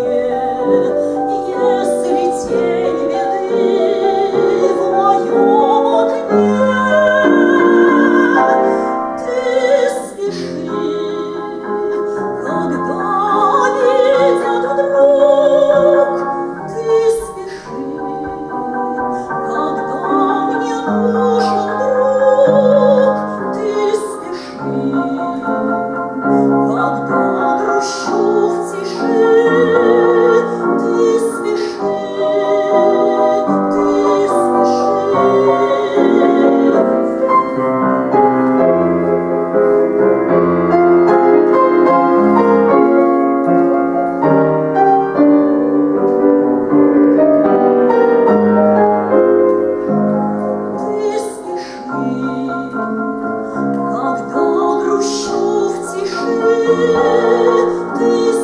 Hallelujah. tu